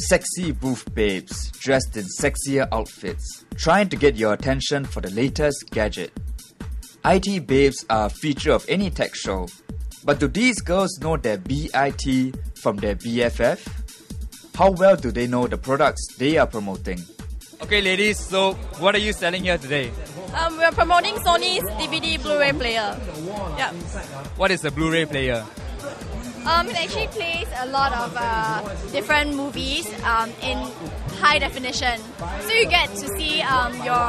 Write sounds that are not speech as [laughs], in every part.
sexy booth babes dressed in sexier outfits, trying to get your attention for the latest gadget. IT babes are a feature of any tech show, but do these girls know their BIT from their BFF? How well do they know the products they are promoting? Okay, ladies, so what are you selling here today? Um, we're promoting Sony's DVD Blu-ray player. Yeah. What is a Blu ray player? Um, it actually plays a lot of uh, different movies um, in high definition. So you get to see um, your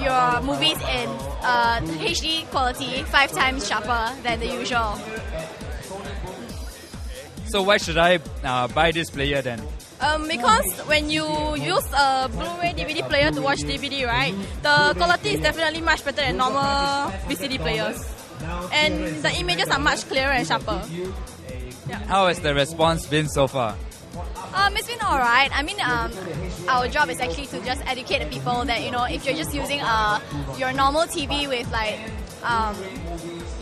your movies in uh, HD quality, five times sharper than the usual. So, why should I uh, buy this player then? Um, because when you use a Blu-ray DVD player to watch DVD, right, the quality is definitely much better than normal VCD players, and the images are much clearer and sharper. How has the response been so far? Um, it's been alright. I mean, um, our job is actually to just educate the people that you know if you're just using uh, your normal TV with like um,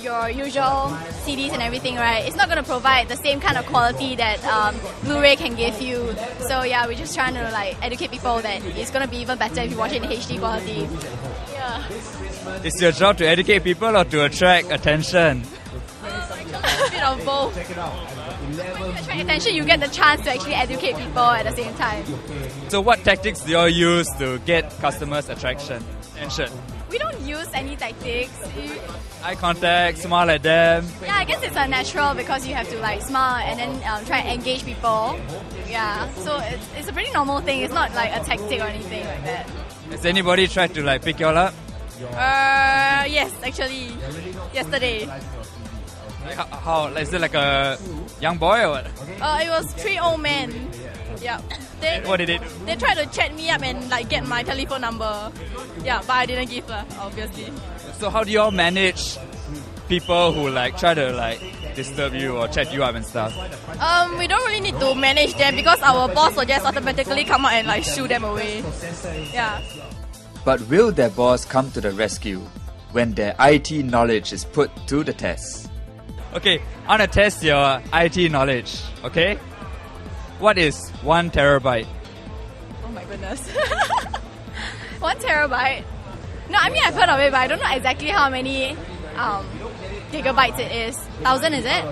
your usual CDs and everything, right? It's not going to provide the same kind of quality that um, Blu-ray can give you. So yeah, we're just trying to like educate people that it's going to be even better if you watch it in HD quality. Yeah, Is your job to educate people or to attract attention? a bit of both. When you attract attention, you get the chance to actually educate people at the same time. So, what tactics do you use to get customers' attraction? Attention. We don't use any tactics. You- Eye contact, smile at them. Yeah, I guess it's a natural because you have to like smile and then um, try and engage people. Yeah, so it's, it's a pretty normal thing. It's not like a tactic or anything like that. Has anybody tried to like pick you all up? Uh, yes, actually, yesterday. Like, How, how like, is it like a young boy or what? Uh, it was three old men. Yeah, they What did it do? they tried to chat me up and like get my telephone number. Yeah, but I didn't give her, obviously. So how do you all manage people who like try to like disturb you or chat you up and stuff? Um, we don't really need to manage them because our boss will just automatically come out and like shoo them away. Yeah. But will their boss come to the rescue when their IT knowledge is put to the test? Okay, I'm gonna test your IT knowledge. Okay, what is one terabyte? Oh my goodness. [laughs] One terabyte. No, I mean I've heard of it, but I don't know exactly how many um, gigabytes it is. Thousand is it?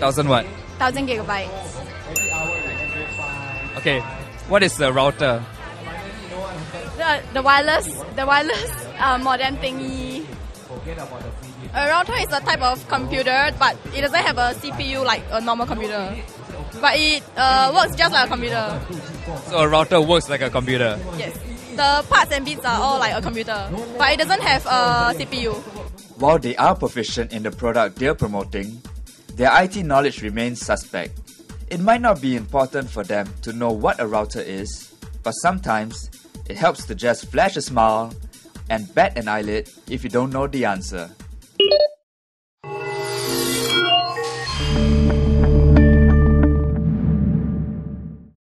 Thousand what? Thousand gigabytes. Okay, what is the router? The, the wireless, the wireless uh, modem thingy. A router is a type of computer, but it doesn't have a CPU like a normal computer. But it uh, works just like a computer. So a router works like a computer. Yes. The parts and bits are all like a computer, but it doesn't have a CPU. While they are proficient in the product they're promoting, their IT knowledge remains suspect. It might not be important for them to know what a router is, but sometimes it helps to just flash a smile and bat an eyelid if you don't know the answer.